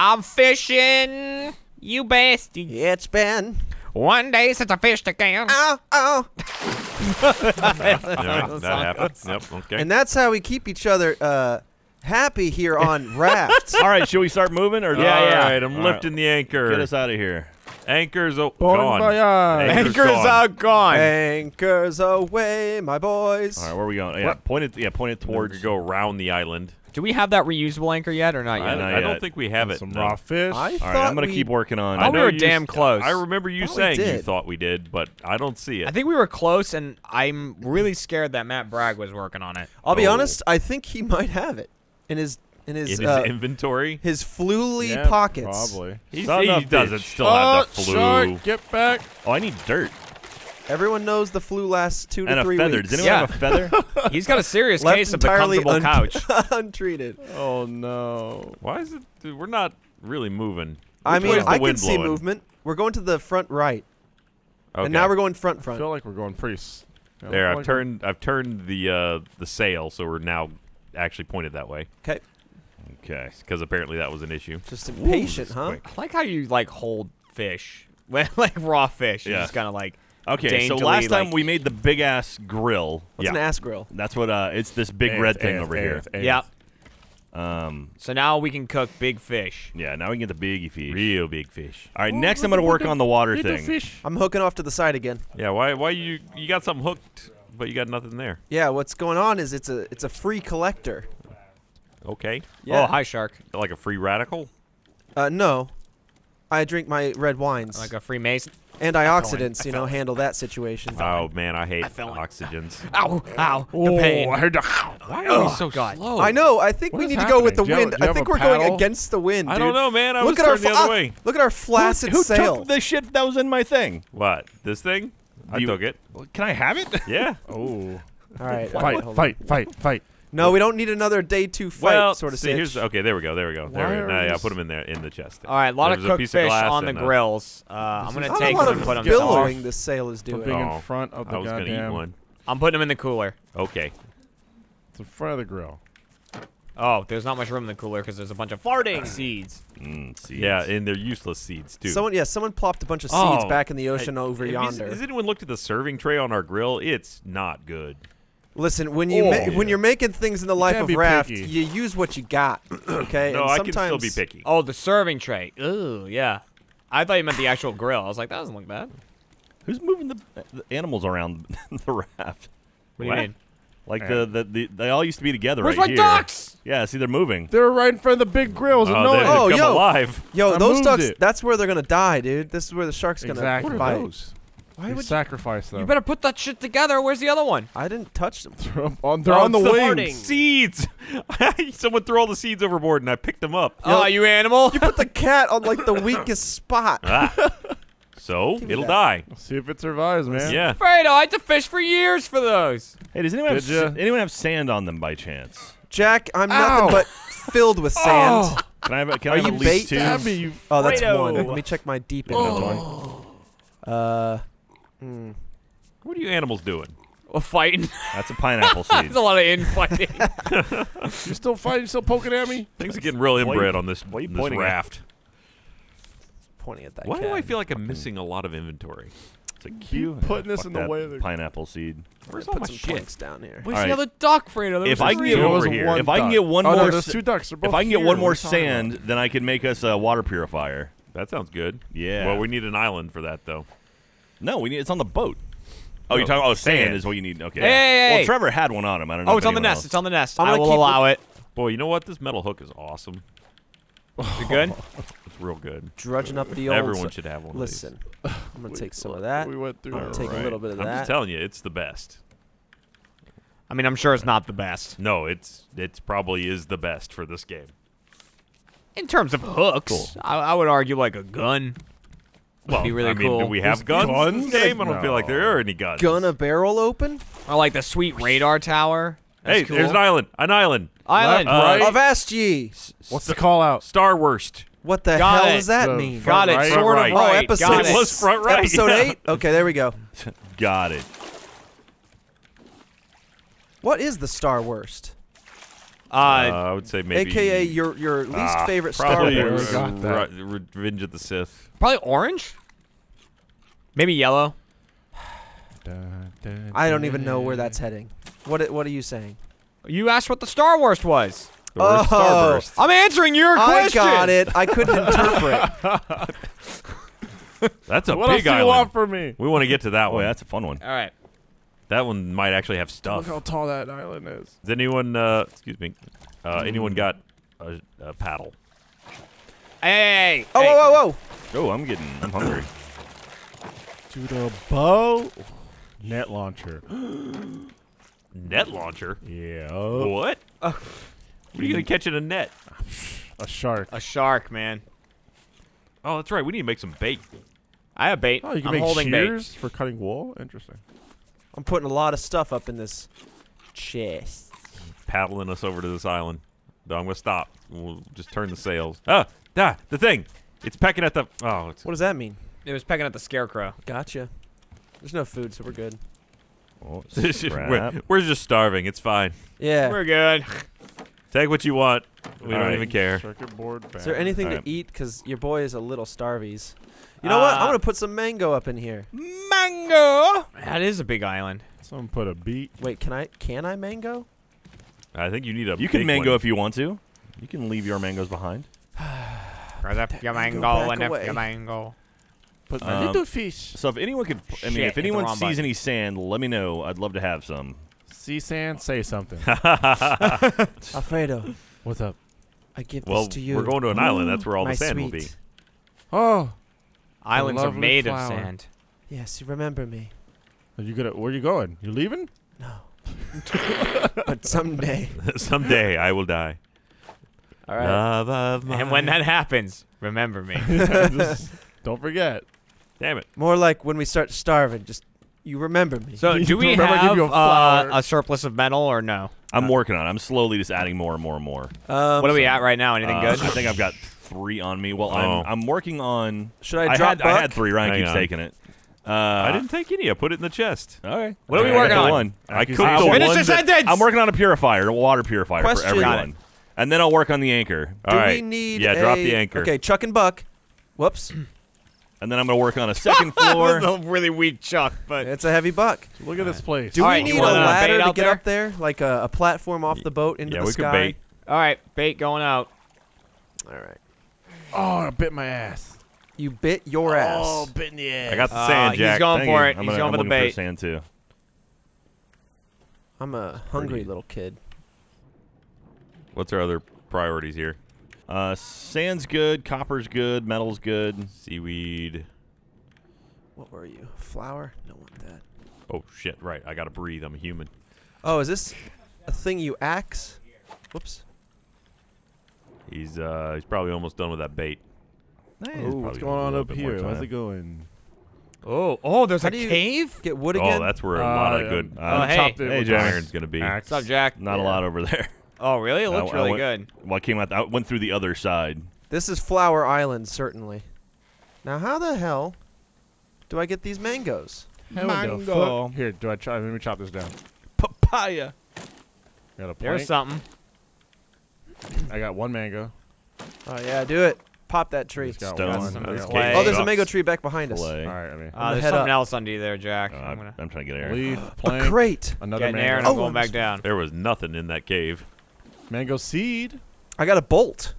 I'm fishing. You bastard. It's been. One day since I fished again. Oh, oh. Yeah, that happened. Yep. Okay. And that's how we keep each other uh, happy here on rafts. All right, should we start moving or? yeah All right, I'm All right. lifting the anchor. Get us out of here. Anchor's o- Bon gone. voyage. Anchor's Anchor's gone. out gone. Anchors away, my boys. All right, where are we going? Yeah, point it. Yeah, point it towards. gonna go around the island. Do we have that reusable anchor yet or not I, yet? not I don't yet. think we have it. Some no. raw fish. I All right, I'm gonna keep working on. I it. we know were you damn s- close. I remember you Thought saying you thought we did, but I don't see it. I think we were close, and I'm really scared that Matt Bragg was working on it. I'll be Oh. honest. I think he might have it in his in his in his uh, inventory. his fluly Yeah, pockets. Probably. He's, he doesn't bitch. still oh, have the flu. shark, get back. Oh, I need dirt Everyone knows the flu lasts two to and a three feather. weeks. Does anyone Yeah. have a feather? He's got a serious case of the entirely comfortable un- couch. untreated. Oh no. Why is it? dude, We're not really moving. I Which mean, way is the I can wind see blowing? movement. We're going to the front right, Okay. and now we're going front front. I front. feel like we're going pretty. s- there. I've like turned. I've turned the uh, the sail, so we're now actually pointed that way Okay, okay. because apparently that was an issue. just impatient, this is huh? quick. I like how you like hold fish, like raw fish. You Yeah. just kind of like. Okay, so Daintily, last time like- we made the big ass grill. What's Yeah. an ass grill? That's what. Uh, it's this big AF, red thing AF, over here. AF, AF. Yep. Um, So now we can cook big fish. yeah. Now we can get the biggie fish. Real big fish. All right, next I'm gonna work on the water thing. fish. I'm hooking off to the side again. Yeah. Why? Why you? You got something hooked, but you got nothing there. Yeah, what's going on is it's a it's a free collector. Okay. Yeah. Oh, hi shark. Like a free radical. Uh, no, I drink my red wines. Like a Freemason. Antioxidants, you know, handle that situation. Oh man, I hate I oxygens. Ow! Ow! Oh, the pain. I heard the. Why are we so slow? I know. I think What we is need to go with the? Do you have- wind. you I think we're going against the wind. I don't know, man. I Look was at our the other way. Look at our flaccid Who sail. took the shit that was in my thing? What? This thing? I You- took it. Can I have it? Yeah. Oh. All right, all right, Fight, fight, fight, fight. No, we don't need another day two fight well, sort of see, sitch. here's okay. There we go. There we go. There Why we go. are Now, yeah, these- put them in there in the chest. All right, a lot of There's a cooked piece of fish on the grills. Uh, I'm gonna Not take a lot them of and put them billowing the sail is For doing. being Oh, in front of the I was gonna eat one. I'm putting them in the cooler. Okay. It's in front of the grill. Oh, there's not much room in the cooler because there's a bunch of farting seeds. Mm, seeds. Yeah, and they're useless seeds too. Someone, yeah, someone plopped a bunch of seeds Oh, back in the ocean over Have yonder. Has anyone looked at the serving tray on our grill? It's not good. Listen, when you Oh. ma- when you're making things in the life of raft, picky. you use what you got. Okay. no, and I can still be picky. Oh, the serving tray. Ooh, yeah. I thought you meant the actual grill. I was like, that doesn't look bad. Who's moving the, the animals around the raft? What do you What? mean? Like Yeah. the, the, the they all used to be together Where's right my here. ducks? Yeah, see they're moving. They're right in front of the big grills. Oh, annoying. they've Oh, come yo. alive. Yo, I those ducks. it. That's where they're gonna die, dude. This is where the shark's gonna Exactly. bite. those? Why They would you? sacrifice them. You better put that shit together. Where's the other one? I didn't touch them. They're on, they're Oh, on the it's wings. Seeds. Someone threw all the seeds overboard, and I picked them up. Oh, you animal. You put the cat on like the weakest spot. Ah. So me it'll that. die. See if it survives, man. Yeah. Fredo, I had to fish for years for those. Hey, does anyone have, Did ya? anyone have sand on them by chance? Jack, I'm Ow. nothing but filled with sand. Oh, Can I have, can Are I have you at bait? least two? Abby, you Oh, that's Fredo. one. Let me check my deep inventory. Uh, hmm. What are you animals doing? Well, fighting. That's a pineapple seed. There's a lot of infighting. You're still fighting? You still poking at me? Things are getting real inbred on this, why you this pointing at- raft. pointing at that Why cat. do I feel like I'm missing a lot of inventory? It's a cute. putting this fuck in the that way of the- pineapple seed. Where's Put all my some shit? planks down here. Where's All the right. other duck, Fredo? There If was I can three. get There over was here. one If I can duck. get one oh, more no, there's s- two ducks. They're both If I can get here. one What more are talking sand, then I can make us a water purifier. That sounds good. Yeah. Well, we need an island for that, though. No, we need. It's on the boat. Oh, you're No, talking. Oh, sand, sand. is what you need. Okay. Hey, hey, Well. Trevor had one on him. I don't know. Oh, it's on the nest. else- It's on the nest. I'm I will allow it. Boy, you know what? This metal hook is awesome. Is it good? It's real good. Drudging up the old. Everyone should have one. Listen, I'm gonna take some of that. We went through. I'm gonna it. take a little bit of that. I'm just telling you, it's the best. I mean, I'm sure it's not the best. No, it's it's probably is the best for this game. In terms of hooks, I, I would argue like a gun. Well, be really I mean, cool. do we have There's guns, in guns? this game? I don't No. feel like there are any guns. Gun a barrel open. Or like the sweet radar tower. That's Hey, cool. there's an island. An island. island. Uh, right? Avast ye. What's the call out? Star Worst. What the Got hell it. does that The mean? front Got it. right? Sort Right. of Oh, episode Got It it. was front right. Episode yeah. eight. Okay, there we go. Got it. What is the Star Worst? Uh, I would say maybe. AKA your your least Ah, favorite Star probably Wars. Got that. Re- Revenge of the Sith. probably orange. Maybe yellow. Dun, dun, I don't even know where that's heading. What what are you saying? You asked what the Star Wars was. Or Oh. Starburst. I'm answering your question. I got it. I couldn't interpret. That's a What else big you island. want from me? We want to get to that one. yeah, that's a fun one. All right. That one might actually have stuff. Look how tall that island is. Does anyone, uh, excuse me, uh, anyone got a, a paddle? Hey. Oh, hey. whoa, whoa, whoa! Oh, I'm getting. I'm hungry. To the bow. Net launcher. Net launcher? Yeah. What? what are you gonna catch in a net? A shark. A shark, man. Oh, that's right. We need to make some bait. I have bait. Oh, you can I'm make holding shears for cutting wool. Interesting. I'm putting a lot of stuff up in this chest. Paddling us over to this island. No, I'm gonna stop. We'll just turn the sails. Ah, ah, the thing. It's pecking at the. Oh, it's What does that mean? Bait. It was pecking at the scarecrow. Gotcha. There's no food, so we're good. Oh, we're, we're just starving. It's fine. Yeah. We're good. Take what you want. We don't Alright. even care. Circuit board. Is there anything Alright. to eat? Because your boy is a little starvies. You know what? I'm Uh, gonna put some mango up in here. Mango. That is a big island. Someone put a beat. Wait, can I? Can I mango? I think you need a. You can mango one. if you want to. You can leave your mangoes behind. Grab your back mango and away. your mango. Put my Um, little fish. So if anyone could, I mean, Shit, if anyone sees button. any sand, let me know. I'd love to have some. See sand. Say something. Alfredo, What's up? I give Well, this to you. we're going to an island. That's where all the sand will be. Oh, Islands are made flower. of sand. Yes, you remember me. are you gonna? Where are you going? You leaving? No. but someday. Someday I will die. All right. Love of mine. And when that happens, remember me. Just don't forget. Damn it. More like when we start starving. Just you remember me. So, do we Remember I give have you a uh, flower. a surplus of metal or no? I'm working on. it. I'm slowly just adding more and more and more. um, What are we at right now? Anything Uh, good? I think I've got three on me. Well, Oh. I'm I'm working on. Should I drop had buck? I had three. Ryan Hang keeps on. taking it. Uh, I didn't take any. I put it in the chest. Okay. What are we I got working the on? One. I cooked I'll the Finish one the that- sentence. I'm working on a purifier, a water purifier Question. for Got everyone. And then I'll work on the anchor. Do All right. we need Yeah, drop a- the anchor. Okay, Chuck and Buck. Whoops. And then I'm going to work on a second floor. a really weak chuck, but It's a heavy buck. Look at this place. Do All we right, need a ladder to get there? up there? Like a, a platform off the boat into yeah, the we sky? could bait. all right, bait going out. All right. Oh, I bit my ass. You bit your ass. Oh, bit in the ass. I got the Uh, sand, he's going Thank for you. it. I'm He's gonna- going I'm for the looking bait. sand too. I'm a hungry little kid. What's our other priorities here? Uh, sand's good, copper's good, metal's good. Seaweed. What were you? Flour? Don't want that. Oh shit! Right, I gotta breathe. I'm a human. Oh, is this a thing you axe? Whoops. He's uh he's probably almost done with that bait. Hey, Probably what's going on up here? How's it going? Oh, oh, there's How a cave. Get wood again. Oh, that's where a lot Uh, of good uh, Oh, hey. chopped Hey, Jack. iron's gonna be. Axe. What's up, Jack? Not a lot over there. Oh, really? It looks I- I really went- good. Well, I came out. I went through the other side. This is Flower Island, certainly. Now, how the hell do I get these mangoes? How Mango. Here, do I try? Let me chop this down. Papaya. Got a There's something. I got one mango. Oh yeah, do it. Pop that tree. Just Stone. one. Some I got clay. one. Oh, there's a mango tree back behind us. Fillet. All right, I mean, Uh, there's head something up. else under you there, Jack. Uh, I'm I'm, gonna I'm trying to get air. leaf, A crate. another get in there and mango. I'm Oh, going back I'm down. There was nothing in that cave. Mango seed. I got a bolt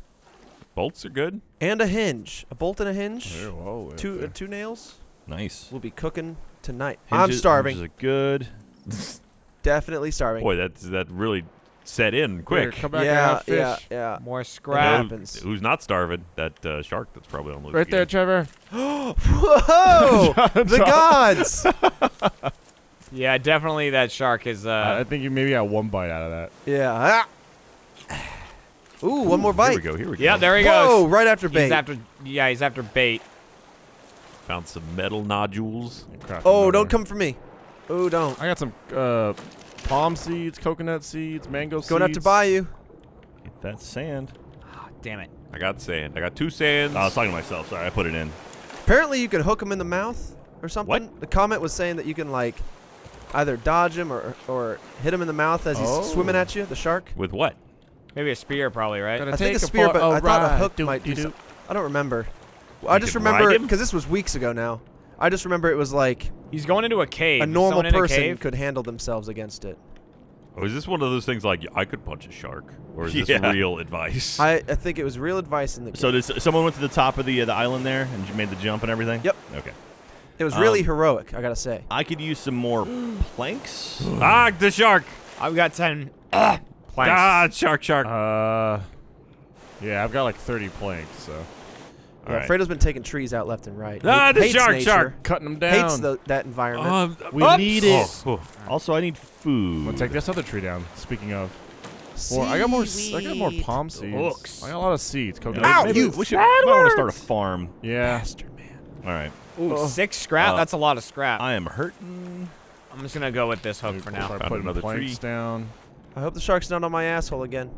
Bolts are good. and a hinge. A bolt and a hinge. There, whoa, Two uh, two nails. Nice. We'll be cooking tonight. I'm starving. hinges are good. Definitely starving. Boy, that's that really set in Here, quick. come back and yeah, have fish. yeah, yeah. More That scrap. happens. Who's not starving? That uh, shark that's probably on the loose. Right there. Trevor. Whoa! the gods. Yeah, definitely that shark is. I I Uh, think you maybe got one bite out of that. Yeah. Ah. Ooh, one more bite. Here we go. Here we go. yeah, there he Whoa! goes. Right after bait. He's bait. after. Yeah, he's after bait. Found some metal nodules. Oh, don't come for me. Oh, don't. I got some uh, palm seeds, coconut seeds, mango Going seeds. up to buy you. Get that sand. Damn it. I got sand. I got two sands. Oh, I was talking to myself. Sorry, I put it in. Apparently, you could hook him in the mouth or something. What? The comment was saying that you can like either dodge him or or hit him in the mouth as he's Oh. swimming at you. The shark. With what? Maybe a spear, probably, right? Gonna I think take a spear, for but I thought a ride. hook might do Doop-de-doop. some- I don't remember. I just remember because this was weeks ago now. I just remember it was like He's going into a cave. a normal someone in a person cave? could handle themselves against it. Oh, is this one of those things like I could punch a shark, or is this real advice? I, I think it was real advice in the. So did someone went to the top of the uh, the island there and made the jump and everything? Yep. Okay. it was really um, heroic. I gotta say. I could use some more planks. ah, the shark! I've got ten planks. Ah, shark, shark. Uh, yeah, I've got like 30 planks, so Yeah, right. Fredo's been taking trees out left and right. Ah, He the hates shark, nature, shark. cutting them down. Hates the, that environment. Um, We oops. need it. Oh, oh. Also, I need food. I'm gonna take this other tree down. Speaking of, well, I got more. s- I got more palm seeds. Hooks. I got a lot of seeds. Yeah, Coconut. Ow, maybe you we should might want to start a farm. Yeah. Bastard, man. All right. Ooh, Oh. six scrap? Uh, That's a lot of scrap. I am hurting. I'm just gonna go with this hook for now. Start Found putting another planks tree. down. I hope the shark's not on my asshole again.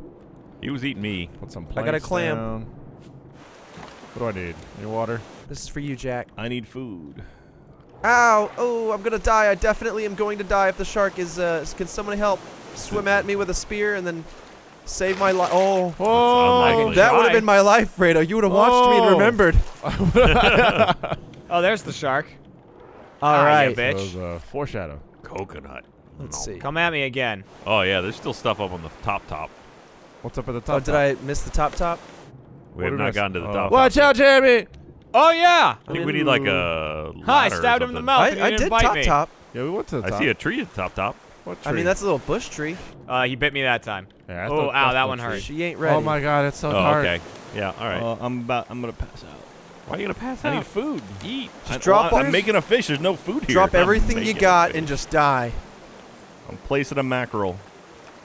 He was eating me. Put some I got a clam. down. What do I need? Any water? This is for you, Jack. I need food. Ow! Oh, I'm gonna die. I definitely am going to die if the shark is. Uh, can someone help swim at me with a spear and then save my life? Oh, Oh, that would have been my life, Fredo. You would have watched me and Oh. remembered. Oh, there's the shark. All Ah, right. you that bitch. was uh, foreshadow. Coconut. Let's No. see. Come at me again. Oh yeah, there's still stuff up on the top top. What's up at the top? Oh, did I miss the top top? We What have not gotten to the oh. top. Watch top. out, Jeremy! Oh yeah. I think we need like a. Huh, I stabbed him in the mouth. I, and he I didn't did bite top me. top. Yeah, we went to the top. I see a tree at the top top. What tree? I mean, that's a little bush tree. Uh, he bit me that time. Yeah, Oh, thought- ow, that's that one hurt. She ain't ready. Oh my god, it's so Oh, hard. okay. Yeah, all right. Uh, I'm about. I'm gonna pass out. Why are you gonna pass I out? need food. Eat. I, drop well, I'm making a fish. There's no food here. Drop everything you got and just die. I'm placing a mackerel.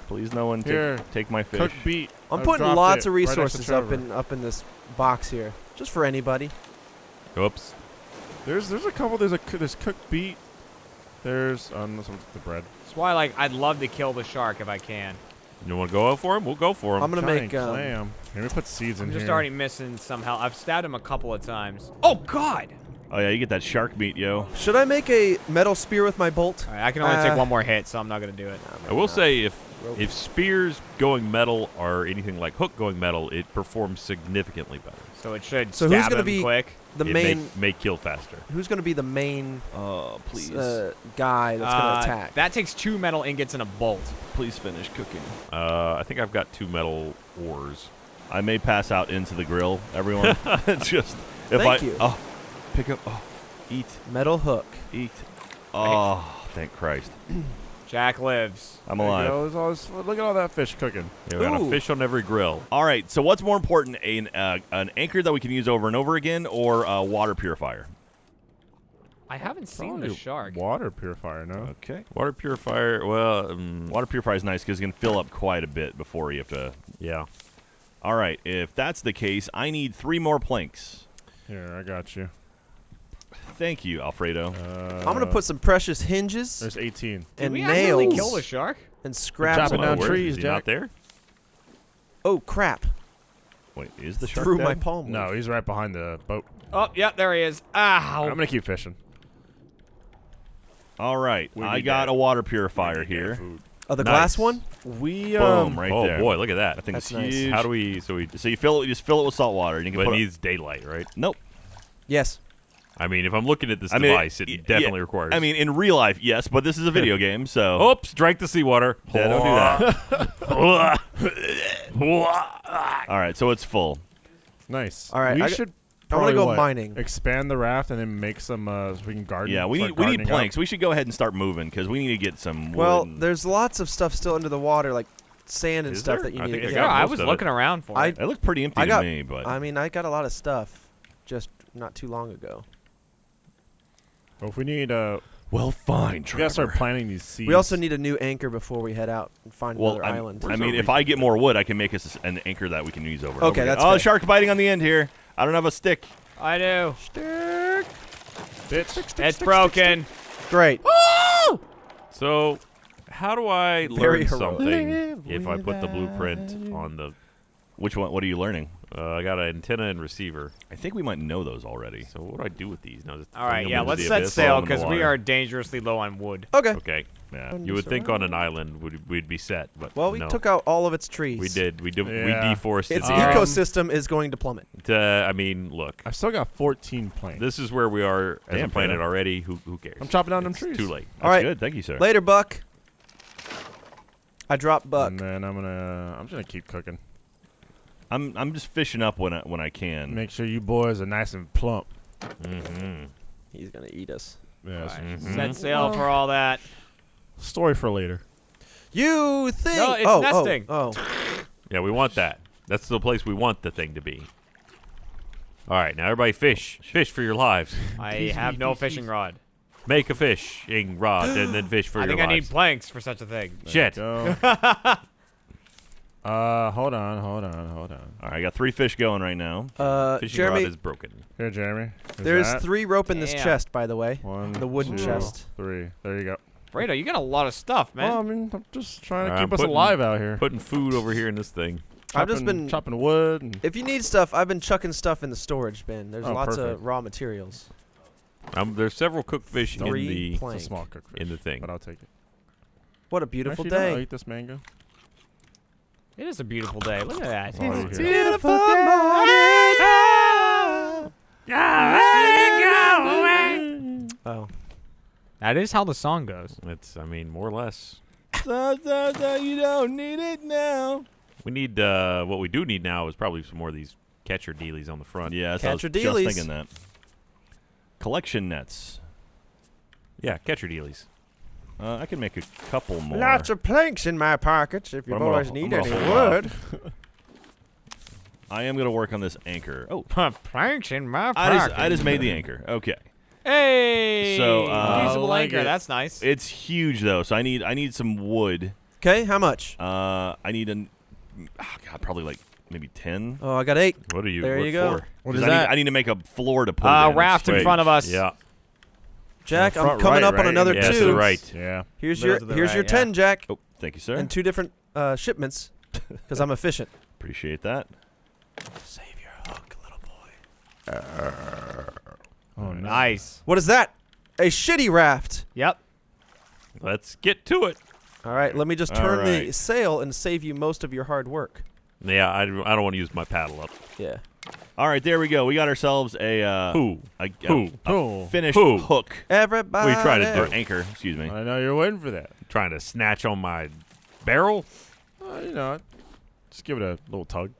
Please, no one take, Here. take my fish. Cook beet. I'm I've putting lots it of right resources up in up in this box here, just for anybody. Oops. There's there's a couple. There's a coo- there's cooked beet. There's um some the bread. That's why, like, I'd love to kill the shark if I can. You want to go out for him? We'll go for him. I'm gonna Giant make. Um, clam. Here, we put seeds I'm in just already missing some health. I've stabbed him a couple of times. Oh God! Oh yeah, you get that shark meat, yo. should I make a metal spear with my bolt? All right, I can only Uh, take one more hit, so I'm not gonna do it. I will say if Rope. if spears going metal are anything like hook going metal, it performs significantly better. So it should So who's gonna him be quick. The it main. may, may kill faster. Who's gonna be the main Oh, please, uh, guy that's gonna Uh, attack? That takes two metal ingots and a bolt. please finish cooking. Uh, I think I've got two metal ores. I may pass out into the grill, everyone. it's just if Thank I you. oh pick up oh eat metal hook. eat oh thank Christ Jack lives. I'm alive. go. There's look at all that fish cooking. Yeah, we got a fish on every grill. All right, so what's more important, an uh, an anchor that we can use over and over again, or a water purifier? I haven't seen Probably the shark. Water purifier, no? Okay. Water purifier. Well, um, Water purifier is nice because it can fill up quite a bit before you have to. yeah. All right, if that's the case, I need three more planks. Here, I got you. Thank you, Alfredo. Uh, I'm gonna put some precious hinges There's 18. Did and we nails accidentally kill the shark? and scraps. Chopping down where- trees, Jack. not there? Oh crap! Wait, is the shark Through dead? my palm. No, he's right behind the boat. Oh, yeah, there he is. Ow! I'm gonna keep fishing. All right, We I got that. a water purifier We need that here. Oh, the Nice. glass one. We um. Boom, right oh there. boy, look at that. I think That's it's nice. huge. How do we? So we. So you fill it, you just fill it with salt water, and you can But put it it- needs daylight, right? Nope. Yes. I mean, if I'm looking at this I mean, device, it y- definitely yeah. requires. I mean, in real life, yes, but this is a video game, so. oops, drank the seawater. Yeah, don't do that. All right, so it's full. Nice. All right, We I g- should. I wanna go what, mining. Expand the raft and then make some. Uh, so we can garden. Yeah, we need we need gardening up. planks. We should go ahead and start moving because we need to get some. Wood Well, there's lots of stuff still under the water, like sand and Is stuff there? that you I need to get. Yeah, I was of it. looking around for I- it. It looked pretty empty I to me, but I mean, I got a lot of stuff just not too long ago. Well, if we need a. well, fine. we gotta start planting these seeds. We also need a new anchor before we head out and find Well, another I'm- island. I mean, if I get more wood, I can make us an anchor that we can use over. Okay, over again. that's Oh, shark biting on the end here. I don't have a stick. I do. stick stick stick It's broken. Great. Oh! So, how do I Very learn heroic. something Live if I put the blueprint on the? Which one? What are you learning? Uh, I got an antenna and receiver. I think we might know those already. So what do I do with these now? Just All fling yeah, let's set abyss? sail because we are dangerously low on wood. Okay. Okay. Yeah. You would think on an island would we'd be set, but Well, we no. took out all of its trees. We did. We did. We Yeah. deforested. Its Um, ecosystem is going to plummet. Uh, I mean, look. I've still got 14 planes. This is where we are as Damn, a planet already. Who who cares? I'm chopping down them trees. Too late. That's All right. good. Thank you, sir. Later, Buck. I dropped Buck. And then I'm gonna I'm just gonna keep cooking. I'm I'm just fishing up when I, when I can. Make sure you boys are nice and plump. Mm-hmm. He's gonna eat us. Yes. Alright, Mhm. Set sail for all that. Story for later. You think? No, it's oh, nesting. Oh, oh. Yeah, we want that. That's the place we want the thing to be. All right, now everybody fish. Fish for your lives. I have no fishing rod. Make a fishing rod and then fish for I your think I need planks for such a thing. Shit. Go. uh, hold on, hold on, hold on. All right, I got three fish going right now. Uh, Fishing Jeremy, rod is broken. Here, Jeremy. Here's there's that. three rope in this Damn. chest, by the way. One, the wooden two, chest. Three. There you go. Fredo, you got a lot of stuff, man. Well, I mean, I'm just trying to Alright, keep I'm us putting- alive out here. Putting food over here in this thing. I've just been. chopping wood. And If you need stuff, I've been chucking stuff in the storage bin. There's Oh, lots perfect. of raw materials. Um, there's several cooked fish in Three the it's plank. a small cook fish, in the thing. but I'll take it. What a beautiful Actually, no, I'll day. eat this mango. It is a beautiful day. Look at that. That's all you hear. Beautiful Oh, That is how the song goes. It's, I mean, more or less. you don't need it now. We need. Uh, what we do need now is probably some more of these catcher dealies on the front. Yeah, that's what I was Catcher just thinking that. Collection nets. Yeah, catcher dealies. Uh, I can make a couple more. lots of planks in my pockets. If you But I'm boys I'm need gonna any wood. I am gonna work on this anchor. Oh, Planks in my I just. I just made the anchor. Okay, Hey. So, uh, usable like anchor. it. That's nice. it's huge though, so I need I need some wood. Okay, how much? Uh, I need an. Oh God, probably like maybe ten. Oh, I got eight. What are you? There what you go. for? What 'Cause is I that? Need, I need to make a floor to put Uh, it in. raft in front of us. Yeah. Jack, The I'm coming right, up on another Yeah, two. to the right. yeah. Here's Middle your to the here's your right, yeah. ten, Jack, Oh, thank you, sir. and two different uh, shipments, because I'm efficient. Appreciate that. Save your hook, little boy. Oh. Nice. What is that? A shitty raft. Yep. Let's get to it. All right, let me just All turn the sail and save you most of your hard work. Yeah, I, I don't want to use my paddle up. Yeah. All right, there we go. We got ourselves a uh, Who? a, a, Who? a Who? finished Who? hook Everybody. What are you trying to do? anchor. Excuse me. I know you're waiting for that. Trying to snatch on my barrel? Uh, you know, just give it a little tug.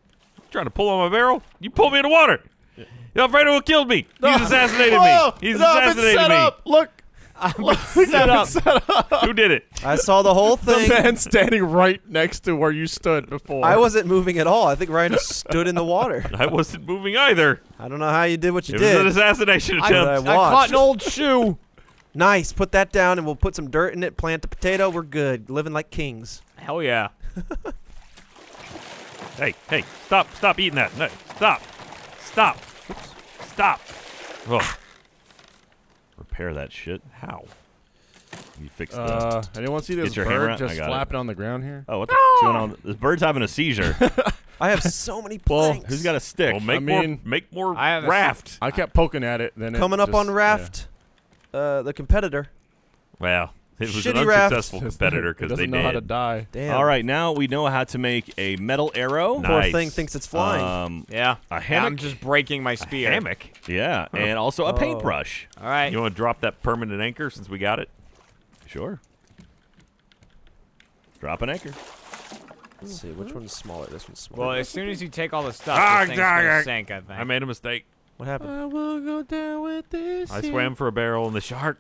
Trying to pull on my barrel? You pulled me in the water. Yeah. Alfredo killed me. He's assassinated me. He's No, I've been assassinated set up. Set up. Who did it? I saw the whole thing. the man standing right next to where you stood before. I wasn't moving at all. I think Ryan just stood in the water. I wasn't moving either. I don't know how you did what you It was an assassination I, attempt. I I caught watched. an old shoe. Nice. Put that down, and we'll put some dirt in it. Plant the potato. We're good. Living like kings. Hell yeah. Hey, hey, stop, stop eating that. No, stop. Stop. Stop. Ugh. Repair that shit. How? You fix the. Uh, anyone see this Get your hammer bird out. I just got it. flapping on the ground here? oh, what the what's going on? This bird's having a seizure. I have so many Well, planks. Who's got a stick? Well, make I more. Make more I have a raft. I kept poking at it. Then it coming up just- on raft? Uh, the competitor. Well, it was an Shitty raft. unsuccessful yeah. competitor because doesn't they didn't know how to die. Damn. All right, now we know how to make a metal arrow. No. Poor Nice. thing thinks it's flying. Um, Yeah. a hammock. I'm just breaking my spear. Hammock. yeah, and also a Oh. paintbrush. All right. You want to drop that permanent anchor since we got it? Sure. Drop an anchor. Let's see. Which one's smaller? This one's smaller. well, as soon as you take all the stuff, Ah, this thing's gonna sink, I think. I made a mistake. what happened? I will go down with this. I swam for a barrel and the shark.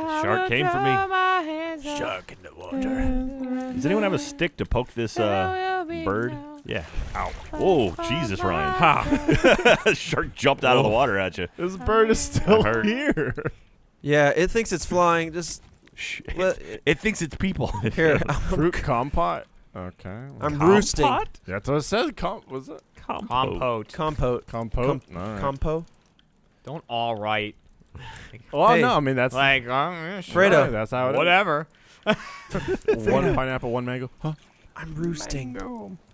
The shark came for me. Shark in the water. Does anyone have a stick to poke this uh, bird? Yeah. Ow. Oh, Jesus, Ryan. Ha. Shark jumped out of the water at you. This bird is still here. Yeah, it thinks it's flying. Just Shh, let, It, it thinks it's people. here. Fruit compote. Okay. well, I'm roosting. Compote? That's what it says. Com- was it Compote. Compote. Compote. compote? All right. Compo. Don't all right. well, Hey. no. I mean that's Like, uh, yeah, sure. Fredo. That's how it is. Whatever. One pineapple, one mango. Huh? I'm roosting.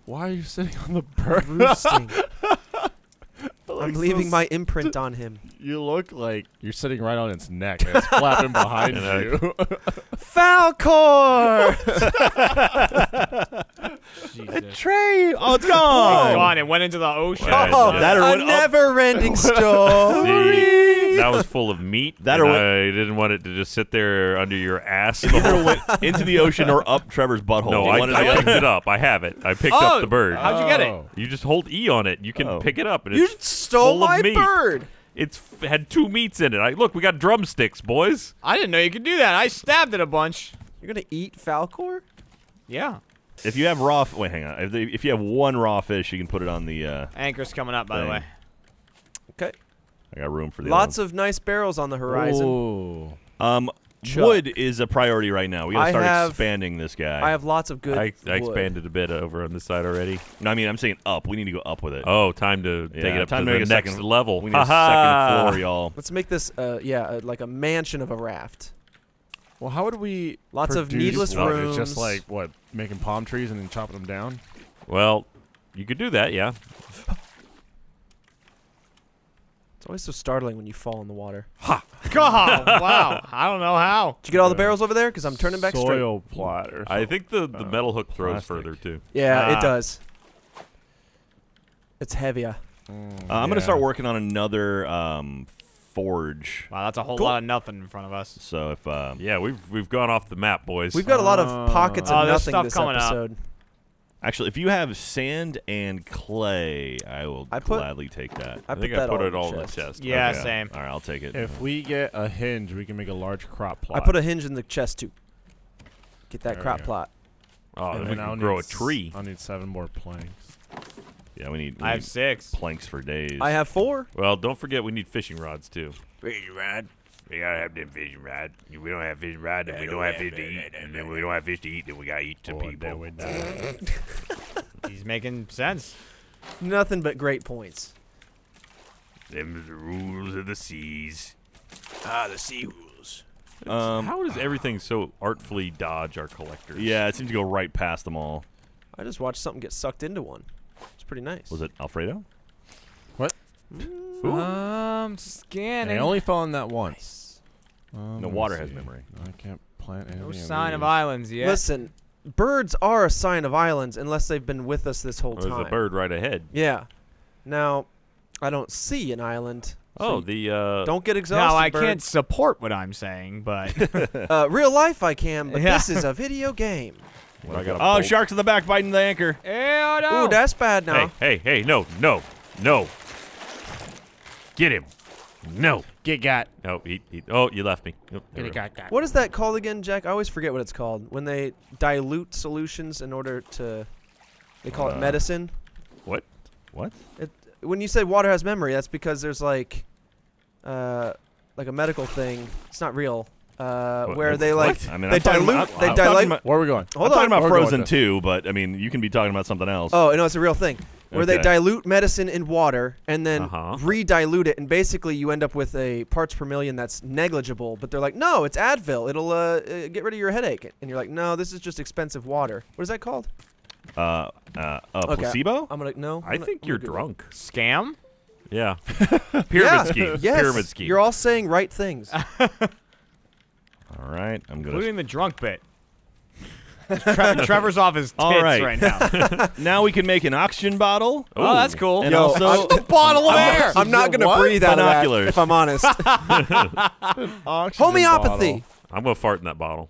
Why are you sitting on the bird? roosting. I'm Like so leaving my imprint on him. You look like you're sitting right on its neck. And it's flapping behind you. Falcor! Jesus. Trey, oh, it's Oh, gone. gone. It went into the ocean. Yeah, oh, yeah. That or a oh. never-ending story. See, that was full of meat. That and or I didn't want it to just sit there under your ass. the Either went into the ocean or up Trevor's butthole. no, I, One or the I picked it up. I have it. I picked Oh, up the bird. How'd you get it? You just hold E on it. You can Oh. pick it up, and You it's stole full of my meat. bird. It's f- had two meats in it. I look. We got drumsticks, boys. I didn't know you could do that. I stabbed it a bunch. You're gonna eat Falcor? Yeah. If you have raw, f- wait, hang on. If, they, if you have one raw fish, you can put it on the. Uh, Anchor's coming up, by the way. Okay. I got room for the. Lots of nice barrels on the horizon. Ooh. Um, Chuck. wood is a priority right now. We gotta I start have- expanding this guy. I have lots of good I, I wood. expanded a bit over on this side already. No, I mean, I'm saying up. We need to go up with it. Oh, time to take it up time to to the make a next second- level. We need a Ha-ha. second floor, y'all. Let's make this, uh, yeah, uh, like a mansion of a raft. Well, how would we? Lots of produce needless wood? rooms. It's just like what, making palm trees and then chopping them down. Well, you could do that, yeah. It's always so startling when you fall in the water. God, wow. I don't know how. Did you get all the barrels over there? Because I'm turning back straight. Soil plot or I think the, the Uh, metal hook throws plastic. further too. Yeah, Ah. it does. It's heavier. Mm, Uh, I'm gonna start working on another um, forge. Wow, that's a whole Cool. lot of nothing in front of us. So if um, Yeah, we've we've gone off the map, boys. We've got a lot of Uh, pockets Oh, of there's nothing stuff this coming up. Episode. actually, if you have sand and clay, I will I put- gladly take that. I, I think put I that put all it all in the chest. chest. Yeah, Okay. same. All right, I'll take it. If we get a hinge, we can make a large crop plot. I put a hinge in the chest too. Get that There crop plot. Oh, and then we then I'll can grow a tree. I'll need seven more planks. yeah, we need, we I have need six. planks for days. I have four. Well, don't forget we need fishing rods too. Fishing rod. We gotta have them fishing rod. If we don't have fishing rod, then we don't have fish to eat. And then we don't have fish to eat, then we gotta eat some Oh, people. He's making sense. Nothing but great points. Them the rules of the seas. Ah, the sea rules. Um, How does everything so artfully dodge our collectors? yeah, it seems to go right past them all. I just watched something get sucked into one. It's pretty nice. Was it Alfredo? Um, scanning. I only fell in that once. Nice. Um, No, water has memory. I can't plant any no sign of these. islands yet. Listen, birds are a sign of islands unless they've been with us this whole There's time. There's a bird right ahead. Yeah. Now, I don't see an island. so Oh, you the uh, don't get exhausted. now I bird. can't support what I'm saying, but Uh, real life, I can, but Yeah. this is a video game. I got a Oh, bolt. sharks in the back biting the anchor. Ew, no. Ooh, that's bad now. Hey, hey, hey! No, no, no! Get him! No, Get got. no! He, he, oh, you left me. Oh, Get it got got. What is that called again, Jack? I always forget what it's called. When they dilute solutions in order to. They call Uh, it medicine. What? What? It, when you say water has memory, that's because there's like. Uh, like a medical thing. It's not real. Uh, What- where what- they like. I mean, they I'm talking dilute. about- they I'm talking dilute. about- Where are we going? hold I'm talking about We're Frozen to- too, but I mean, you can be talking about something else. Oh, no, it's a real thing. Where they dilute medicine in water and then Uh-huh. re-dilute it, and basically you end up with a parts per million that's negligible. But they're like, no, it's Advil. It'll uh, uh, get rid of your headache. And you're like, no, this is just expensive water. What is that called? Uh, uh, a Okay. placebo? I'm gonna no. I I'm think gonna you're Google it. drunk. Scam? Yeah. Yeah. Pyramid scheme. Yes, Pyramid scheme. You're all saying right things. All right, I'm gonna. Including the drunk bit. Tre- Trevor's off his tits All right. right now. now we can make an oxygen bottle. oh, that's cool. And Yo, also, a bottle of air. I'm not gonna What? breathe out of that, if I'm honest. Oxygen Homeopathy. bottle. I'm gonna fart in that bottle.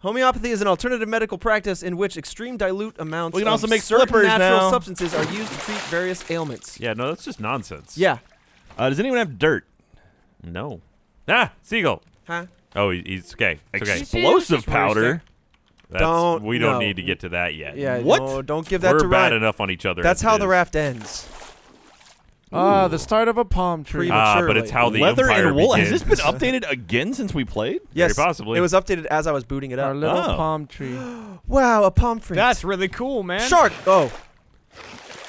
Homeopathy is an alternative medical practice in which extreme dilute amounts We can of also make certain flippers natural now. substances are used to treat various ailments. Yeah, no, that's just nonsense. Yeah. uh, does anyone have dirt? No. Ah, seagull. Huh? Oh, he, he's okay. It's okay. Explosive powder. That's, Don't- we don't no. need to get to that yet. Yeah. What? No, don't give that We're to bad Ryan. enough on each other. That's as how the raft ends. Ah, the start of a palm tree. Prima- Ah, but it's how the Leather empire and wool. Has this been updated again since we played? Yes. possibly. It was updated as I was booting it Our up. little Oh. palm tree. Wow, a palm tree. That's really cool, man. shark. Oh.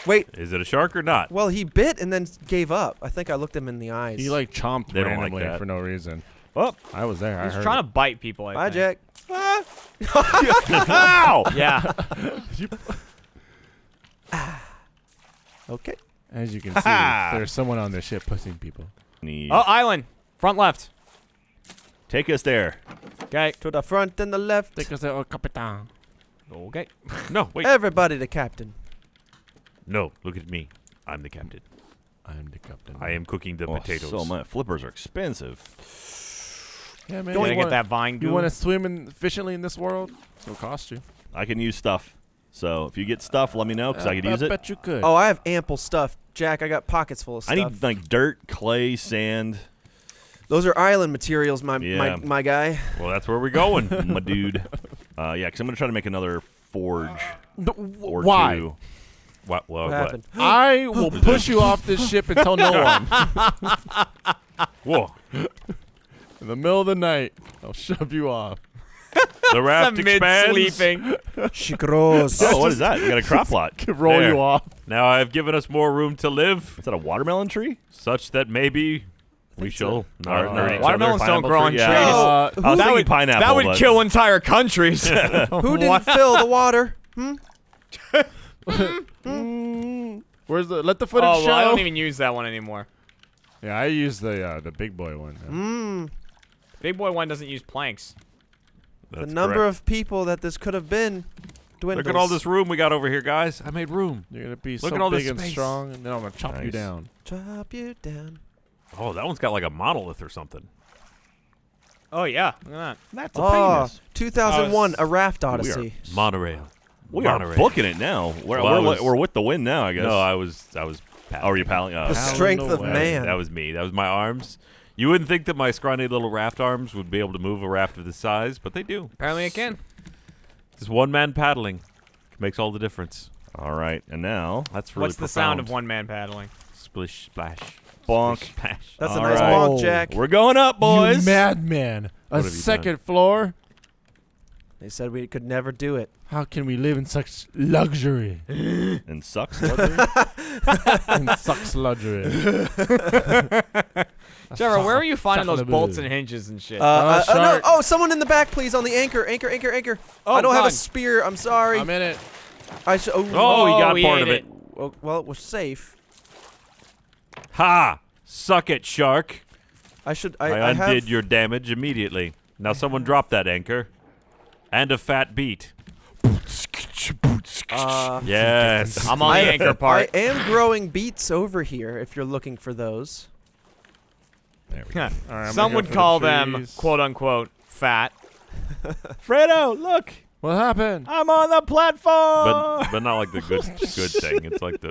Wait. Is it a shark or not? Well, he bit and then gave up. I think I looked him in the eyes. He like chomped They don't like randomly for no reason. Oh, I was there. I He's heard trying it. to bite people. I Bye, think. Jack. Ow! Yeah. Okay. As you can see, there's someone on the ship pushing people. Need- Oh, island. Front left. Take us there. Okay. To the front and the left. Take us there, oh, Capitan. Okay. No, wait. Everybody the captain. No, look at me. I'm the captain. I'm the captain. I am cooking the Oh, potatoes. So my Flippers are expensive. Yeah, man. Gotta you get wanna, that vine You want to swim in, efficiently in this world? It'll cost you. I can use stuff. So if you get stuff, let me know because I could I use it. I bet you could. Oh, I have ample stuff. Jack, I got pockets full of stuff. I need like dirt, clay, sand. Those are island materials, my Yeah. my, my guy. Well, that's where we're going. my dude. Uh, yeah, because I'm gonna try to make another forge No, or why? two. what? Well, What what? happened? I will push you off this ship and tell no one. Whoa! In the middle of the night, I'll shove you off. The raft Some expands. mid-sleeping. She grows. Oh, what is that? You got a crop lot. Roll There. you off. Now I have given us more room to live, Is that a watermelon tree? such that maybe we shall not Uh, hurt each Watermelons other. don't grow on Yeah. trees. Oh, Uh, I was that thinking would, pineapple. that would but- kill entire countries. Who didn't fill the water? Hmm? mm, where's the? Let the footage oh, show. well, I don't even use that one anymore. yeah, I use the uh, the big boy one. Mmm. Big boy one doesn't use planks. The number correct. of people that this could have been dwindles. Look at all this room we got over here, guys. I made room. You're gonna be Look so at all this big and space. strong, and then I'm gonna chop you down. Chop you down. Oh, that one's got like a monolith or something. Oh yeah, look at that. That's a Oh, Uh, penis. 2001, a raft We are- odyssey. Monorail. We are Monorail. booking it now. We're, Well, we're, was- we're with the wind now, I guess. No, I was I was. oh, are you palling? Oh. The strength no of way. man. That was me. That was my arms. You wouldn't think that my scrawny little raft arms would be able to move a raft of this size, but they do. Apparently it can. Just one man paddling makes all the difference. All right, and now That's really What's the sound of one man paddling? Splish splash. bonk. Splish, splash. That's a All nice right. bonk, Jack. We're going up, boys. You madman! A What have you second floor? They said we could never do it. How can we live in such luxury? and sucks. luxury? in such luxury. Trevor, where are you finding those bolts and hinges and shit? Uh, uh, uh, no, oh, someone in the back, please, on the anchor, anchor, anchor, anchor. Oh, I don't have a spear. I'm sorry. I'm in it. I should. Oh, Oh, he got he part of it. well, well, it was safe. Ha! Suck it, shark. I should. I, I, I undid have, your damage immediately. Now someone drop that anchor. And a fat beat. Uh, Yes. I'm on the anchor part. I am growing beets over here. If you're looking for those. There we go. All right, Some would call the them quote unquote fat. Fredo, look. What happened? I'm on the platform. but but not like the good good thing. It's like the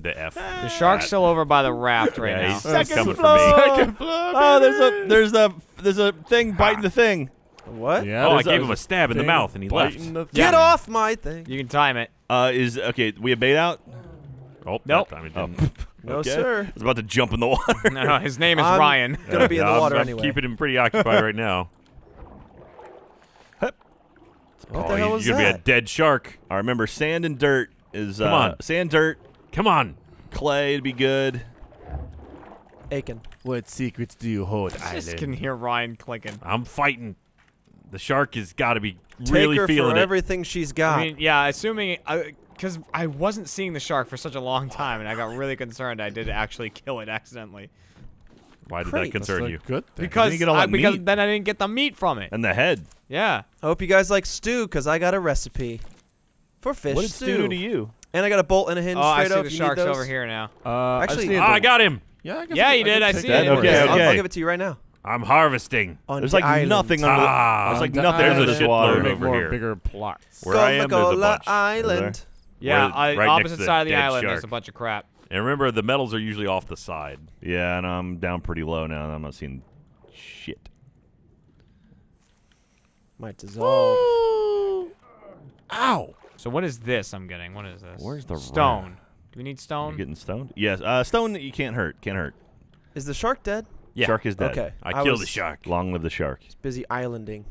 the F. The shark's still over by the raft right Yeah, now. he's Second coming for floor. me. Second floor, Oh, there's a there's a there's a thing biting the thing. What? Yeah, Oh, I gave him a stab in the mouth and he left. biting the Get thing. off my thing. You can time it. Uh, is okay. We have bait out. Oh, Nope. time it Oh, didn't. No, okay. sir. I was about to jump in the water. No, no, his name is I'm Ryan. Gonna be in the water I'm anyway. keeping him pretty occupied right now. What oh, the hell he's was gonna be a dead shark. I remember sand and dirt is Come uh, on. sand, dirt, Come on. clay would be good. Aiken. What secrets do you hold, I just can hear Ryan clicking. I'm fighting. The shark has got to be Take really her feeling for it. everything she's got. I mean, yeah, assuming because I wasn't seeing the shark for such a long time, and I got really concerned I did actually kill it accidentally. Why did Great. that That's concern a you? Good thing. Because, you get all I, because meat. then I didn't get the meat from it. And the head. Yeah. I hope you guys like stew, because I got a recipe for fish what did stew. Stu do to you? And I got a bolt and a hinge Oh, I straight see up. the you shark's over here now. Uh, Actually- just need Ah, I got him. Yeah, I guess Yeah, I you could did, I see that. it. Don't Okay, I'll- I'll, give it to you right now. I'm harvesting. On There's the like island. nothing under the. Ah, There's like On the nothing under There's a this shitload water. Over more here. bigger plots. Where I am, there's a Gulmagola bunch. Island. Yeah, Where- I, right next opposite side of the dead island, there's a bunch of crap. And remember, the metals are usually off the side. Yeah, and I'm down pretty low now. and I'm not seeing shit. Might dissolve. Ow! So what is this I'm getting? What is this? Where's the stone? Do we need You're stone? getting stoned? Yes. Uh, stone. That you can't hurt. Can't hurt. Is the shark dead? Yeah. Shark is dead. Okay. I, I killed was the shark. Long live the shark. He's busy islanding.